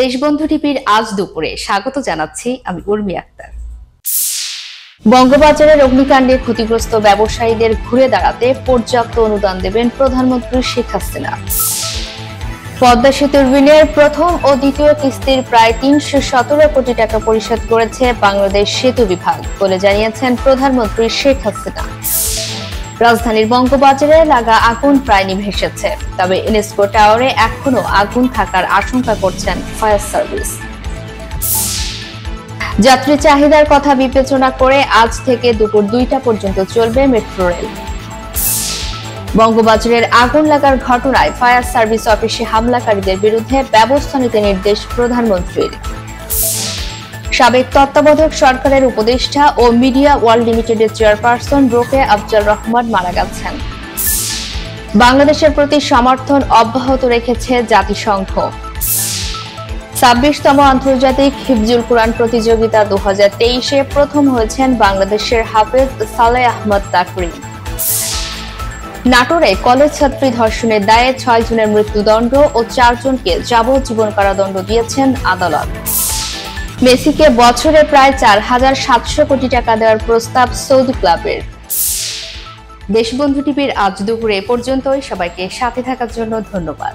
দেশবন্ধু টিভির আজ দুপুরে স্বাগত জানাচ্ছি আমি উর্মি আক্তার। বঙ্গবাজারের অগ্নিকাণ্ডে ক্ষতিগ্রস্ত ব্যবসায়ীদের ঘুরে দাঁড়াতে পর্যাপ্ত অনুদান দেবেন প্রধানমন্ত্রী শেখ হাসিনা। পদ্মা সেতুর ঋণের প্রথম ও দ্বিতীয় কিস্তির প্রায় তিনশো সতেরো কোটি টাকা পরিশোধ করেছে বাংলাদেশ সেতু বিভাগ বলে জানিয়েছেন প্রধানমন্ত্রী শেখ হাসিনা। রাজধানীর বঙ্গবাজারে লাগা আগুন প্রায় নিভে এসেছে। তবে ইউনেস্কো টাওয়ারে এখনও আগুন থাকার আশঙ্কা করছেন ফায়ার সার্ভিস। যাত্রী চাহিদার কথা বিবেচনা করে আজ থেকে দুপুর দুইটা পর্যন্ত চলবে মেট্রো রেল। বঙ্গবাজারের আগুন লাগার ঘটনায় ফায়ার সার্ভিস অফিসে হামলাকারীদের বিরুদ্ধে ব্যবস্থা নিতে নির্দেশ প্রধানমন্ত্রীর। সাবেক তত্ত্বাবধায়ক সরকারের উপদেষ্টা ও মিডিয়া ওয়ার্ল্ড লিমিটেডের চেয়ারপারসন রোকে আফজাল রহমান মারা গেছেন। বাংলাদেশের প্রতি সমর্থন অব্যাহত রেখেছে জাতিসংঘ। ছাব্বিশতম আন্তর্জাতিক হিফজুল কোরআন প্রতিযোগিতা দু হাজার তেইশে প্রথম হয়েছেন বাংলাদেশের হাফেজ সালে আহমদ তাকরিম। নাটোরে কলেজ ছাত্রী ধর্ষণের দায়ে ছয় জনের মৃত্যুদণ্ড ও চারজনকে যাবজ্জীবন কারাদণ্ড দিয়েছেন আদালত। মেসিকে বছরে প্রায় চার হাজার সাতশো কোটি টাকা দেওয়ার প্রস্তাব সৌদি ক্লাবের। দেশবন্ধু টিভির আজ দুপুরে পর্যন্তই। সবাইকে সাথে থাকার জন্য ধন্যবাদ।